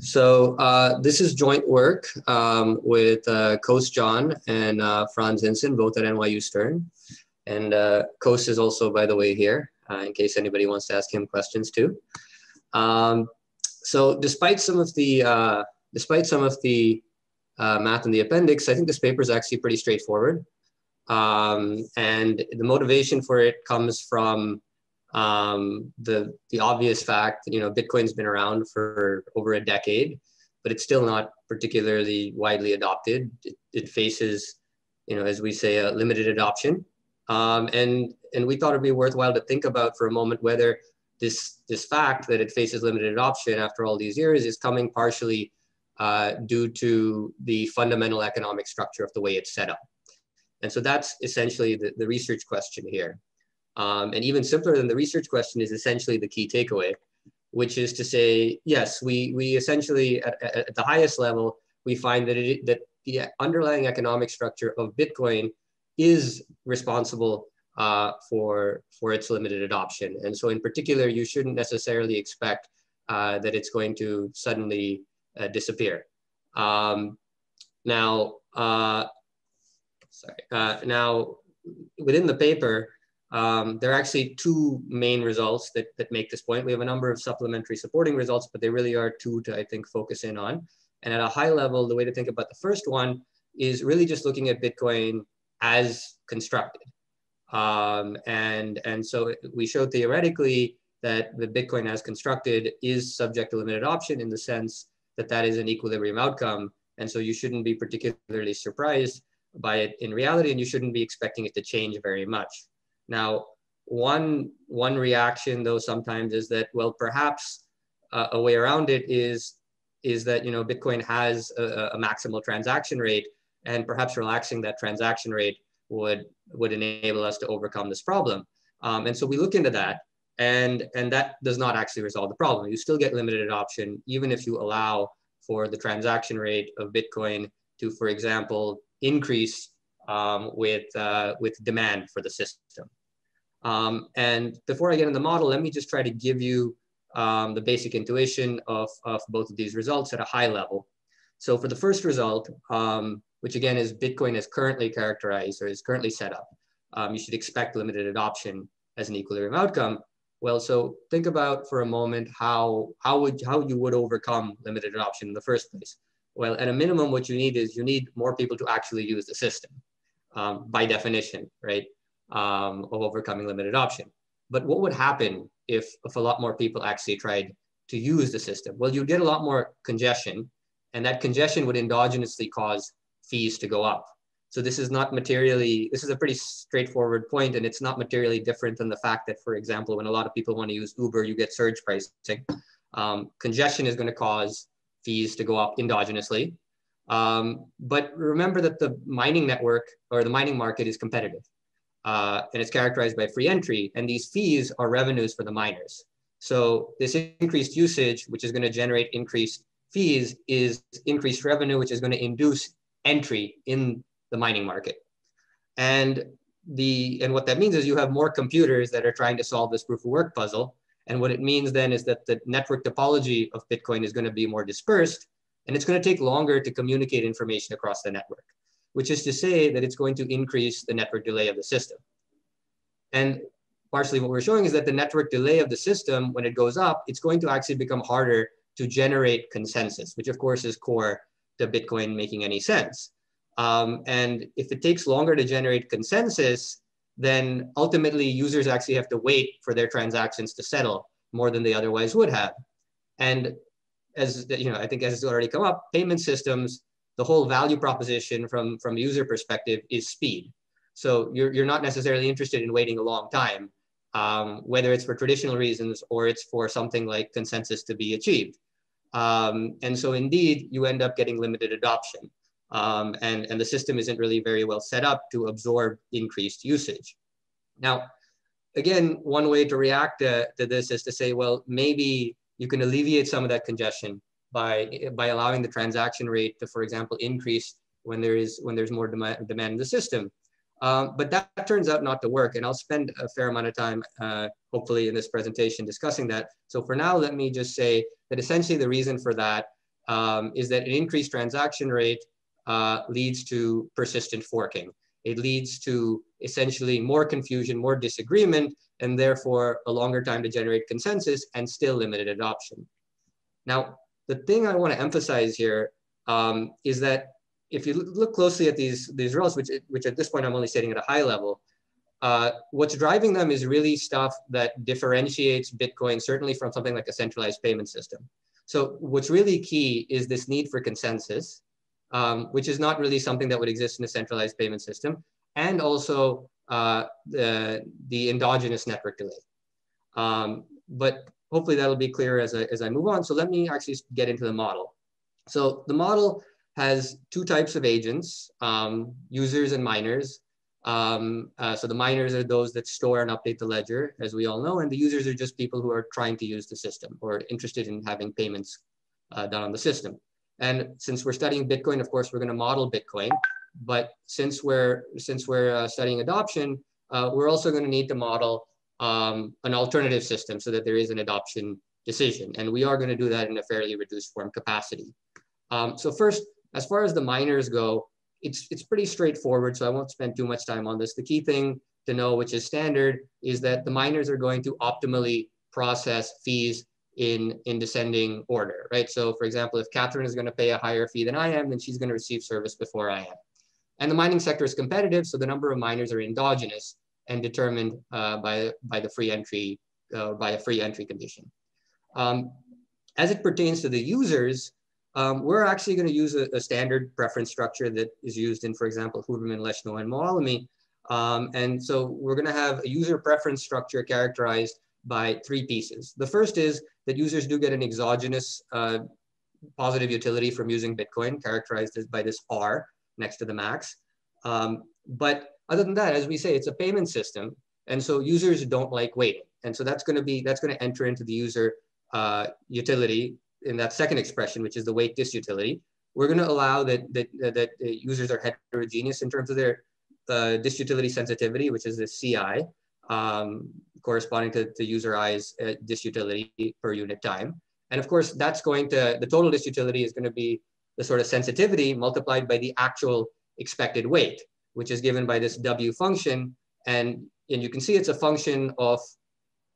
So uh, this is joint work um, with uh, Kose John and uh, Franz Hinzen, both at NYU Stern. And uh, Koos is also, by the way, here uh, in case anybody wants to ask him questions too. Um, so despite some of the, uh, despite some of the uh, math in the appendix, I think this paper is actually pretty straightforward. Um, and the motivation for it comes from um, the, the obvious fact that, you know, Bitcoin's been around for over a decade, but it's still not particularly widely adopted. It, it faces, you know, as we say, a limited adoption. Um, and, and we thought it'd be worthwhile to think about for a moment whether this, this fact that it faces limited adoption after all these years is coming partially uh, due to the fundamental economic structure of the way it's set up. And so that's essentially the, the research question here. Um, and even simpler than the research question is essentially the key takeaway, which is to say, yes, we, we essentially, at, at the highest level, we find that, it, that the underlying economic structure of Bitcoin is responsible uh, for, for its limited adoption. And so in particular, you shouldn't necessarily expect uh, that it's going to suddenly uh, disappear. Um, now, uh, sorry, uh, now within the paper, um, there are actually two main results that, that make this point. We have a number of supplementary supporting results, but they really are two to, I think, focus in on. And at a high level, the way to think about the first one is really just looking at Bitcoin as constructed. Um, and, and so we showed theoretically that the Bitcoin as constructed is subject to limited option in the sense that that is an equilibrium outcome. And so you shouldn't be particularly surprised by it in reality, and you shouldn't be expecting it to change very much. Now, one, one reaction though sometimes is that, well, perhaps uh, a way around it is, is that, you know, Bitcoin has a, a maximal transaction rate and perhaps relaxing that transaction rate would, would enable us to overcome this problem. Um, and so we look into that and, and that does not actually resolve the problem. You still get limited adoption, even if you allow for the transaction rate of Bitcoin to, for example, increase um, with, uh, with demand for the system. Um, and before I get in the model, let me just try to give you um, the basic intuition of, of both of these results at a high level. So for the first result, um, which again is Bitcoin is currently characterized or is currently set up, um, you should expect limited adoption as an equilibrium outcome. Well, so think about for a moment how, how, would, how you would overcome limited adoption in the first place. Well, at a minimum, what you need is you need more people to actually use the system um, by definition, right? Um, of overcoming limited option. But what would happen if, if a lot more people actually tried to use the system? Well, you'd get a lot more congestion, and that congestion would endogenously cause fees to go up. So this is not materially, this is a pretty straightforward point, and it's not materially different than the fact that, for example, when a lot of people want to use Uber, you get surge pricing. Um, congestion is going to cause fees to go up endogenously. Um, but remember that the mining network or the mining market is competitive uh, and it's characterized by free entry. And these fees are revenues for the miners. So this increased usage, which is going to generate increased fees, is increased revenue, which is going to induce entry in the mining market. And the and what that means is you have more computers that are trying to solve this proof of work puzzle. And what it means then is that the network topology of Bitcoin is going to be more dispersed, and it's going to take longer to communicate information across the network which is to say that it's going to increase the network delay of the system. And partially what we're showing is that the network delay of the system, when it goes up, it's going to actually become harder to generate consensus, which of course is core to Bitcoin making any sense. Um, and if it takes longer to generate consensus, then ultimately users actually have to wait for their transactions to settle more than they otherwise would have. And as you know, I think as has already come up, payment systems the whole value proposition from, from user perspective is speed. So you're, you're not necessarily interested in waiting a long time, um, whether it's for traditional reasons or it's for something like consensus to be achieved. Um, and so indeed, you end up getting limited adoption. Um, and, and the system isn't really very well set up to absorb increased usage. Now, again, one way to react to, to this is to say, well, maybe you can alleviate some of that congestion by, by allowing the transaction rate to, for example, increase when there is when there's more demand, demand in the system. Um, but that, that, turns out not to work. And I'll spend a fair amount of time, uh, hopefully in this presentation discussing that. So for now, let me just say that essentially the reason for that um, is that an increased transaction rate uh, leads to persistent forking. It leads to essentially more confusion, more disagreement, and therefore a longer time to generate consensus and still limited adoption. Now, the thing I want to emphasize here um, is that if you look closely at these, these results, which, which at this point I'm only stating at a high level, uh, what's driving them is really stuff that differentiates Bitcoin certainly from something like a centralized payment system. So what's really key is this need for consensus, um, which is not really something that would exist in a centralized payment system, and also uh, the, the endogenous network delay. Um, but hopefully that'll be clear as I, as I move on. So let me actually get into the model. So the model has two types of agents, um, users and miners. Um, uh, so the miners are those that store and update the ledger, as we all know, and the users are just people who are trying to use the system or interested in having payments uh, done on the system. And since we're studying Bitcoin, of course, we're going to model Bitcoin. But since we're since we're uh, studying adoption, uh, we're also going to need to model um, an alternative system so that there is an adoption decision. And we are going to do that in a fairly reduced form capacity. Um, so first, as far as the miners go, it's, it's pretty straightforward, so I won't spend too much time on this. The key thing to know, which is standard, is that the miners are going to optimally process fees in, in descending order, right? So for example, if Catherine is gonna pay a higher fee than I am, then she's gonna receive service before I am. And the mining sector is competitive, so the number of miners are endogenous and determined uh, by, by the free entry, uh, by a free entry condition. Um, as it pertains to the users, um, we're actually going to use a, a, standard preference structure that is used in, for example, Huberman, Leshno, and Moallemi. Um, and so we're going to have a user preference structure characterized by three pieces. The first is that users do get an exogenous uh, positive utility from using Bitcoin, characterized as by this R next to the max. Um, but other than that, as we say, it's a payment system. And so users don't like waiting. And so that's going to be, that's going to enter into the user uh, utility in that second expression, which is the wait disutility, we're going to allow that, that, that users are heterogeneous in terms of their uh, disutility sensitivity, which is the CI, um, corresponding to the user I's uh, disutility per unit time. And of course, that's going to, the total disutility is going to be the sort of sensitivity multiplied by the actual expected wait, which is given by this W function. And, and you can see it's a function of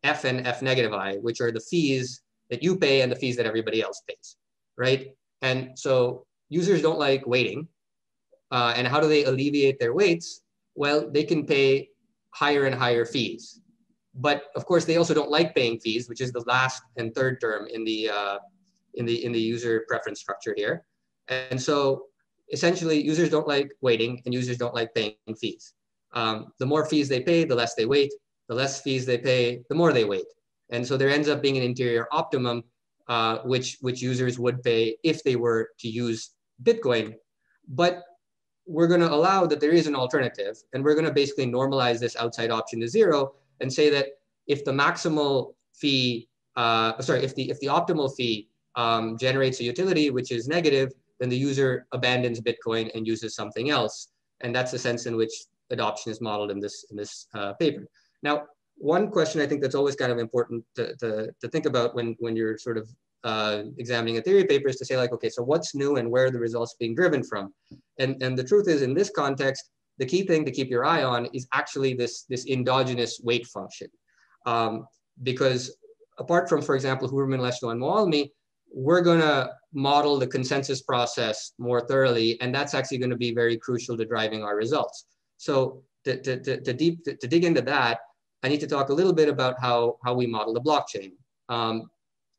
F and F negative I, which are the fees that you pay and the fees that everybody else pays, right? And so users don't like waiting. Uh, and how do they alleviate their waits? Well, they can pay higher and higher fees. But of course, they also don't like paying fees, which is the last and third term in the, uh, in the, in the user preference structure here. And so essentially users don't like waiting and users don't like paying fees. Um, the more fees they pay, the less they wait. The less fees they pay, the more they wait. And so there ends up being an interior optimum, uh, which, which users would pay if they were to use Bitcoin. But we're going to allow that there is an alternative. And we're going to basically normalize this outside option to zero and say that if the maximal fee, uh, sorry, if the, if the optimal fee um, generates a utility which is negative, then the user abandons Bitcoin and uses something else. And that's the sense in which adoption is modeled in this, in this uh, paper. Now, one question I think that's always kind of important to, to, to think about when, when you're sort of uh, examining a theory paper is to say like, okay, so what's new and where are the results being driven from? And, and the truth is in this context, the key thing to keep your eye on is actually this, this endogenous wait function. Um, because apart from, for example, Huberman, Leshno, and Moallemi, we're gonna model the consensus process more thoroughly, and that's actually gonna be very crucial to driving our results. So to, to, to, to deep, to, to dig into that, I need to talk a little bit about how, how we model the blockchain. Um,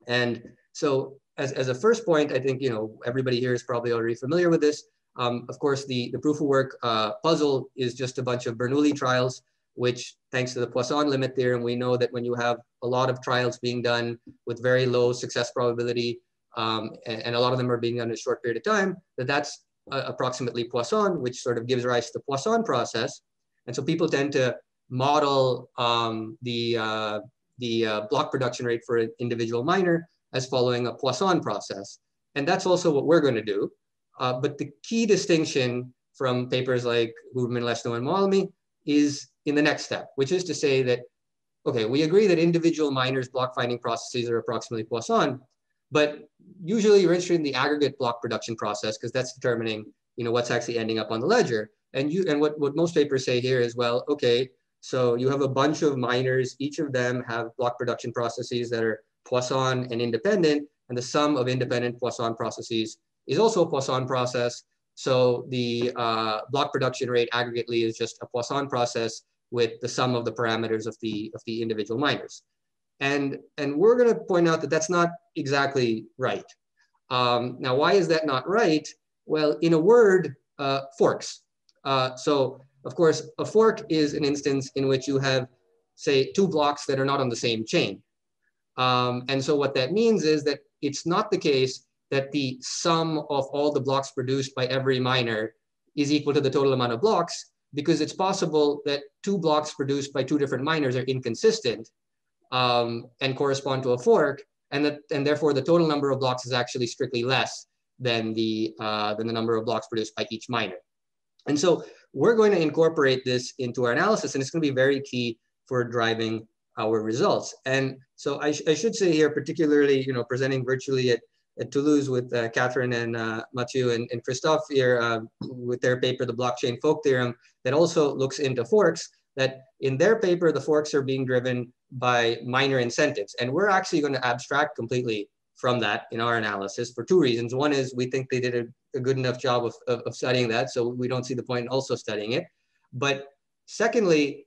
and so as, as a first point, I think, you know, everybody here is probably already familiar with this. Um, of course, the, the proof of work uh, puzzle is just a bunch of Bernoulli trials, which thanks to the Poisson limit theorem, we know that when you have a lot of trials being done with very low success probability, um, and, and, a lot of them are being done in a short period of time, that that's uh, approximately Poisson, which sort of gives rise to the Poisson process. And so people tend to model um, the, uh, the uh, block production rate for an individual miner as following a Poisson process. And that's also what we're going to do. Uh, but the key distinction from papers like Huberman, Leshno, and Moallemi is in the next step, which is to say that, okay, we agree that individual miners block finding processes are approximately Poisson, But usually you're interested in the aggregate block production process because that's determining you know, what's actually ending up on the ledger. And you and what, what most papers say here is, well, okay, so you have a bunch of miners, each of them have block production processes that are Poisson and independent, and the sum of independent Poisson processes is also a Poisson process. So the uh, block production rate aggregately is just a Poisson process with the sum of the parameters of the, of the individual miners. And, and we're gonna point out that that's not exactly right. Um, now, why is that not right? Well, in a word, uh, forks. Uh, so of course, a fork is an instance in which you have, say, two blocks that are not on the same chain. Um, and so what that means is that it's not the case that the sum of all the blocks produced by every miner is equal to the total amount of blocks, because it's possible that two blocks produced by two different miners are inconsistent um, and correspond to a fork, and, that, and therefore the total number of blocks is actually strictly less than the, uh, than the number of blocks produced by each miner. And so we're going to incorporate this into our analysis and it's going to be very key for driving our results. And so I, sh I should say here, particularly, you know, presenting virtually at, at Toulouse with uh, Catherine and uh, Matthieu and, and Christophe here uh, with their paper, the blockchain Folk theorem, that also looks into forks, that in their paper, the forks are being driven by miner incentives. And we're actually going to abstract completely from that in our analysis for two reasons. One is we think they did a, a good enough job of, of, of, studying that, so we don't see the point in also studying it. But secondly,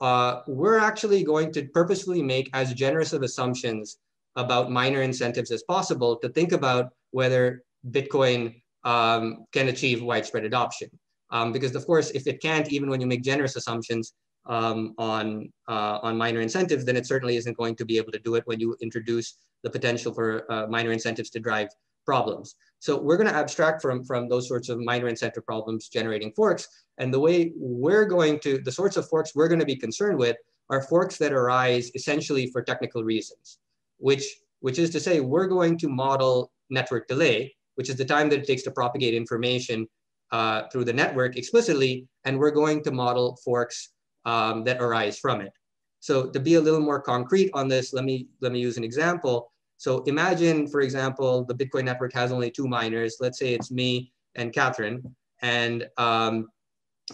uh, we're actually going to purposefully make as generous of assumptions about miner incentives as possible to think about whether Bitcoin um, can achieve widespread adoption. Um, because of course, if it can't, even when you make generous assumptions um, on, uh, on miner incentives, then it certainly isn't going to be able to do it when you introduce the potential for uh, miner incentives to drive problems. So we're going to abstract from, from those sorts of miner incentive problems generating forks. And the way we're going to, the sorts of forks we're going to be concerned with are forks that arise essentially for technical reasons, which, which is to say we're going to model network delay, which is the time that it takes to propagate information uh, through the network explicitly, and we're going to model forks um, that arise from it. So to be a little more concrete on this, let me, let me use an example. So imagine, for example, the Bitcoin network has only two miners. Let's say it's me and Catherine. And, um,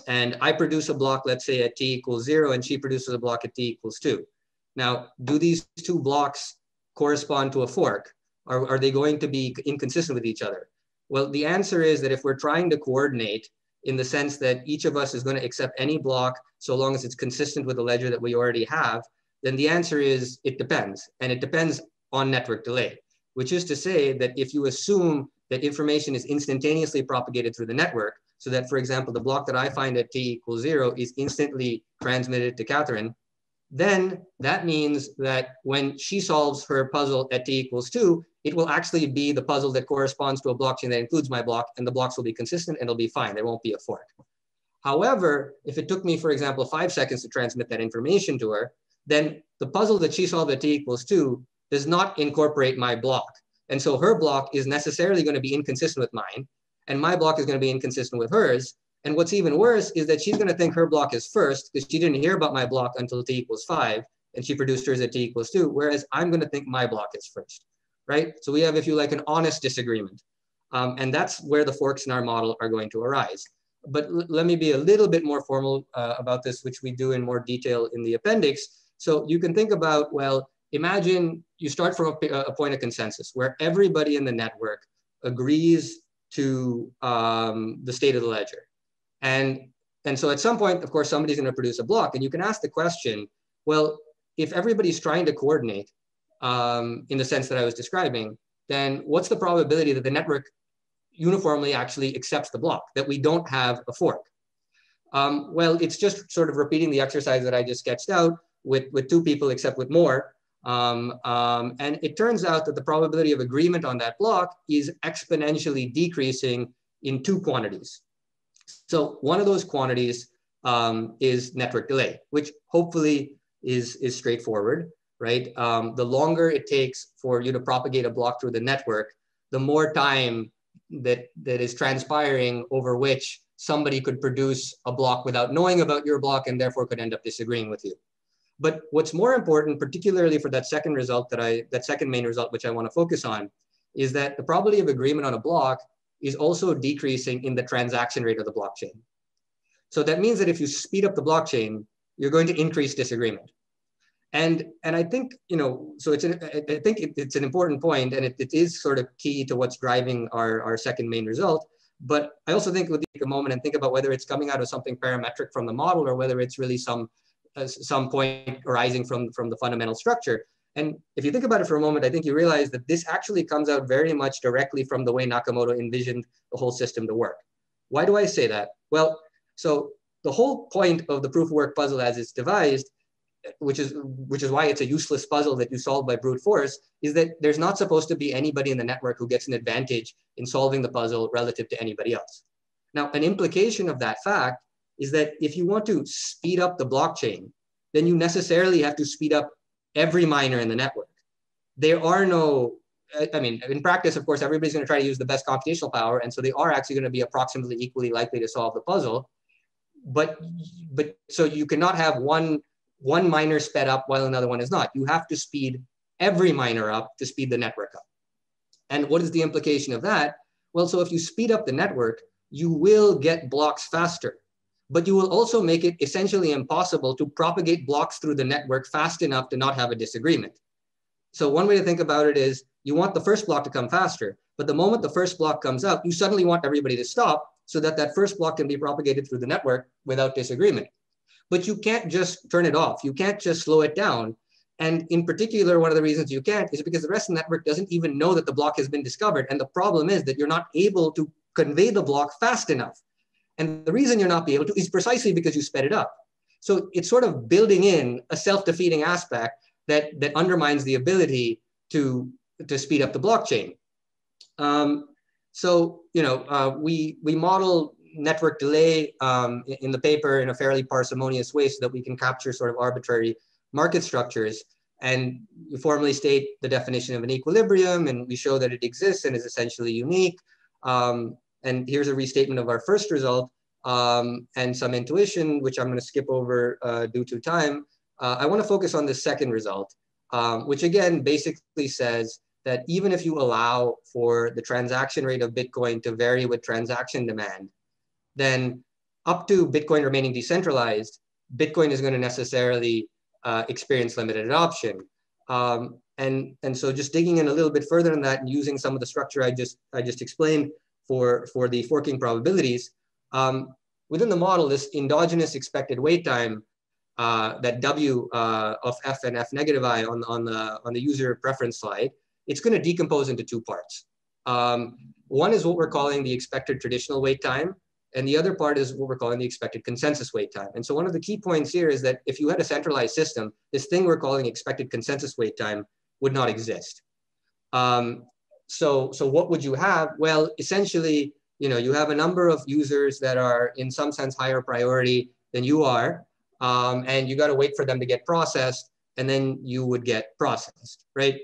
and I produce a block, let's say at t equals zero, and she produces a block at t equals two. Now, do these two blocks correspond to a fork? Or are they going to be inconsistent with each other? Well, the answer is that if we're trying to coordinate in the sense that each of us is going to accept any block so long as it's consistent with the ledger that we already have, then the answer is it depends. And it depends on network delay, which is to say that if you assume that information is instantaneously propagated through the network, so that, for example, the block that I find at t equals zero is instantly transmitted to Catherine, then that means that when she solves her puzzle at t equals two, it will actually be the puzzle that corresponds to a blockchain that includes my block and the blocks will be consistent and it'll be fine. There won't be a fork. However, if it took me, for example, five seconds to transmit that information to her, then the puzzle that she solved at t equals two does not incorporate my block. And so her block is necessarily going to be inconsistent with mine, and my block is going to be inconsistent with hers. And what's even worse is that she's going to think her block is first because she didn't hear about my block until t equals five, and she produced hers at t equals two, whereas I'm going to think my block is first, right? So we have, if you like, an honest disagreement. Um, and that's where the forks in our model are going to arise. But let me be a little bit more formal uh, about this, which we do in more detail in the appendix. So you can think about, well, imagine you start from a, a, point of consensus where everybody in the network agrees to um, the state of the ledger. And, and so at some point, of course, somebody's going to produce a block. And you can ask the question, well, if everybody's trying to coordinate um, in the sense that I was describing, then what's the probability that the network uniformly actually accepts the block, that we don't have a fork? Um, well, it's just sort of repeating the exercise that I just sketched out with, with two people, except with more. Um, um, and it turns out that the probability of agreement on that block is exponentially decreasing in two quantities. So one of those quantities um, is network delay, which hopefully is, is straightforward, right? Um, the longer it takes for you to propagate a block through the network, the more time that, that is transpiring over which somebody could produce a block without knowing about your block and therefore could end up disagreeing with you. But what's more important, particularly for that second result that I, that second main result, which I want to focus on, is that the probability of agreement on a block is also decreasing in the transaction rate of the blockchain. So that means that if you speed up the blockchain, you're going to increase disagreement. And, and I think, you know, so it's an, I think it, it's an important point and it, it is sort of key to what's driving our, our second main result. But I also think we'll take a moment and think about whether it's coming out of something parametric from the model or whether it's really some, uh, some point arising from, from the fundamental structure. And if you think about it for a moment, I think you realize that this actually comes out very much directly from the way Nakamoto envisioned the whole system to work. Why do I say that? Well, so the whole point of the proof of work puzzle as it's devised, which is which is why it's a useless puzzle that you solve by brute force, is that there's not supposed to be anybody in the network who gets an advantage in solving the puzzle relative to anybody else. Now, an implication of that fact is that if you want to speed up the blockchain, then you necessarily have to speed up every miner in the network. There are no, I mean, in practice, of course, everybody's going to try to use the best computational power. And so they are actually going to be approximately equally likely to solve the puzzle. But, but so you cannot have one, one miner sped up while another one is not. You have to speed every miner up to speed the network up. And what is the implication of that? Well, so if you speed up the network, you will get blocks faster but you will also make it essentially impossible to propagate blocks through the network fast enough to not have a disagreement. So one way to think about it is you want the first block to come faster, but the moment the first block comes up, you suddenly want everybody to stop so that that first block can be propagated through the network without disagreement. But you can't just turn it off. You can't just slow it down. And in particular, one of the reasons you can't is because the rest of the network doesn't even know that the block has been discovered. And the problem is that you're not able to convey the block fast enough. And the reason you're not be able to is precisely because you sped it up. So it's sort of building in a self-defeating aspect that, that undermines the ability to, to speed up the blockchain. Um, so, you know, uh, we, we model network delay um, in the paper in a fairly parsimonious way so that we can capture sort of arbitrary market structures. And we formally state the definition of an equilibrium and we show that it exists and is essentially unique. Um, and here's a restatement of our first result um, and some intuition, which I'm gonna skip over uh, due to time. Uh, I wanna focus on the second result, um, which again basically says that even if you allow for the transaction rate of Bitcoin to vary with transaction demand, then up to Bitcoin remaining decentralized, Bitcoin is going to necessarily uh, experience limited adoption. Um, and, and so just digging in a little bit further on that and using some of the structure I just, I just explained, for, for the forking probabilities. Um, within the model, this endogenous expected wait time, uh, that W uh, of F and F negative I on, on, the, on the user preference slide, it's going to decompose into two parts. Um, one is what we're calling the expected traditional wait time, and the other part is what we're calling the expected consensus wait time. And so one of the key points here is that if you had a centralized system, this thing we're calling expected consensus wait time would not exist. Um, so, so what would you have? Well, essentially, you know, you have a number of users that are in some sense higher priority than you are, um, and you got to wait for them to get processed, and then you would get processed, right?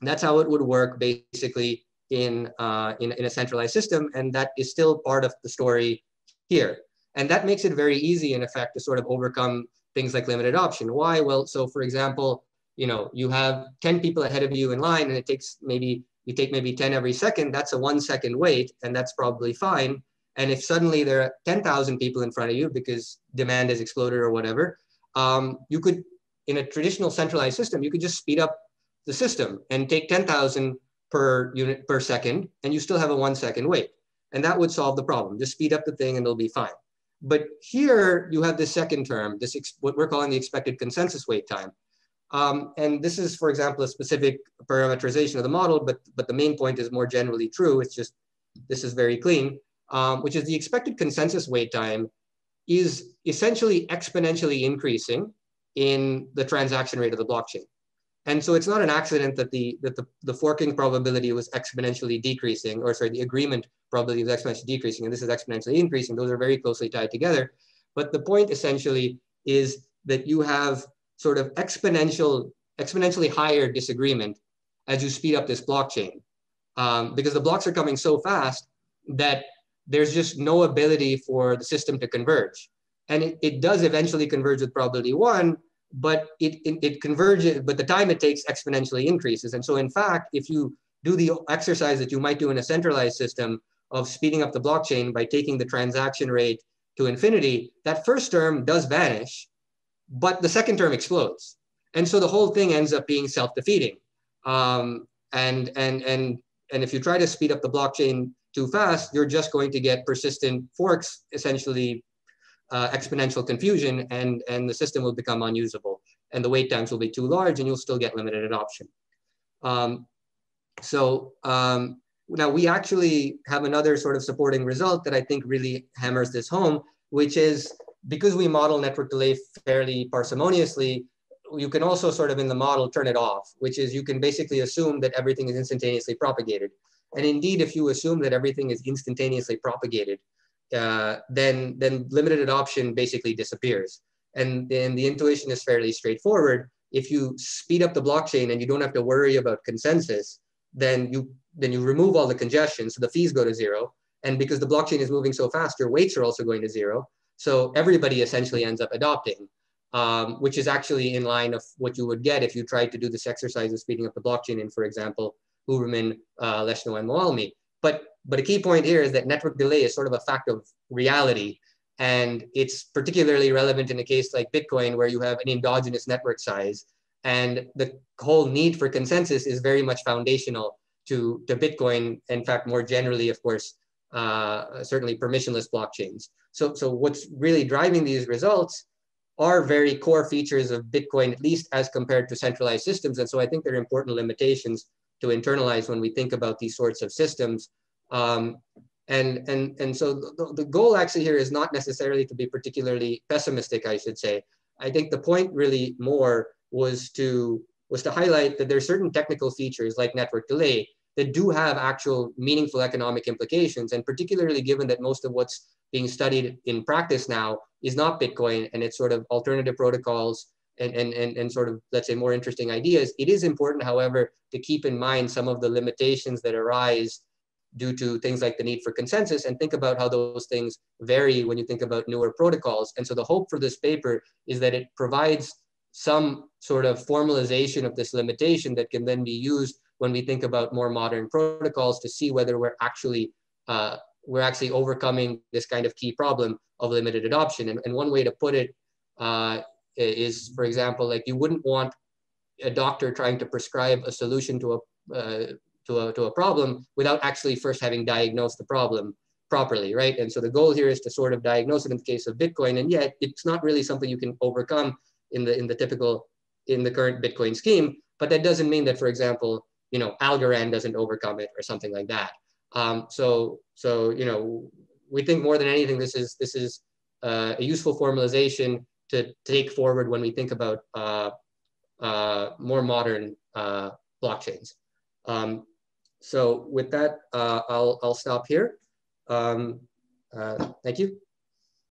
And that's how it would work basically in, uh, in, in a centralized system, and that is still part of the story here. And that makes it very easy, in effect, to sort of overcome things like limited option. Why? Well, so for example, you know, you have 10 people ahead of you in line, and it takes maybe you take maybe 10 every second, that's a one second wait, and that's probably fine. And if suddenly there are 10,000 people in front of you because demand has exploded or whatever, um, you could, in a traditional centralized system, you could just speed up the system and take 10,000 per unit per second, and you still have a one second wait. And that would solve the problem. Just speed up the thing and it'll be fine. But here you have this second term, this what we're calling the expected consensus wait time. Um, and this is, for example, a specific parameterization of the model, but, but the main point is more generally true. It's just, this is very clean, um, which is the expected consensus wait time is essentially exponentially increasing in the transaction rate of the blockchain. And so it's not an accident that the, that the, the forking probability was exponentially decreasing, or sorry, the agreement probability was exponentially decreasing, and this is exponentially increasing. Those are very closely tied together. But the point essentially is that you have sort of exponential, exponentially higher disagreement as you speed up this blockchain. Um, because the blocks are coming so fast that there's just no ability for the system to converge. And it, it does eventually converge with probability one, but it, it, it converges, but the time it takes exponentially increases. And so in fact, if you do the exercise that you might do in a centralized system of speeding up the blockchain by taking the transaction rate to infinity, that first term does vanish, but the second term explodes. And so the whole thing ends up being self-defeating. Um, and, and, and, and if you try to speed up the blockchain too fast, you're just going to get persistent forks, essentially uh, exponential confusion, and, and the system will become unusable. And the wait times will be too large, and you'll still get limited adoption. Um, so um, now we actually have another sort of supporting result that I think really hammers this home, which is because we model network delay fairly parsimoniously, you can also sort of in the model turn it off, which is you can basically assume that everything is instantaneously propagated. And indeed, if you assume that everything is instantaneously propagated, uh, then, then limited adoption basically disappears. And then the intuition is fairly straightforward. If you speed up the blockchain and you don't have to worry about consensus, then you, then you remove all the congestion. So the fees go to zero. And because the blockchain is moving so fast, your waits are also going to zero. So everybody essentially ends up adopting, um, which is actually in line of what you would get if you tried to do this exercise of speeding up the blockchain in, for example, Huberman, uh, Leshno, and Moallemi. But, but a key point here is that network delay is sort of a fact of reality. And it's particularly relevant in a case like Bitcoin, where you have an endogenous network size. And the whole need for consensus is very much foundational to, to Bitcoin. In fact, more generally, of course, uh, certainly permissionless blockchains. So, so what's really driving these results are very core features of Bitcoin, at least as compared to centralized systems. And so I think there are important limitations to internalize when we think about these sorts of systems. Um, and, and, and so the, the goal actually here is not necessarily to be particularly pessimistic, I should say. I think the point really more was to, was to highlight that there are certain technical features like network delay that do have actual meaningful economic implications. And particularly given that most of what's being studied in practice now is not Bitcoin and it's sort of alternative protocols and, and, and, and sort of, let's say, more interesting ideas. It is important, however, to keep in mind some of the limitations that arise due to things like the need for consensus and think about how those things vary when you think about newer protocols. And so the hope for this paper is that it provides some sort of formalization of this limitation that can then be used when we think about more modern protocols to see whether we're actually uh, we're actually overcoming this kind of key problem of limited adoption. And, and one way to put it uh, is, for example, like you wouldn't want a doctor trying to prescribe a solution to a, uh, to a, to a problem without actually first having diagnosed the problem properly, right? And so the goal here is to sort of diagnose it in the case of Bitcoin, and yet it's not really something you can overcome in the in the typical in the current Bitcoin scheme. But that doesn't mean that, for example, you know, Algorand doesn't overcome it or something like that. Um, so so you know, we think more than anything, this is this is uh, a useful formalization to take forward when we think about uh, uh, more modern uh, blockchains. Um, so with that, uh, I'll, I'll stop here. Um, uh, thank you.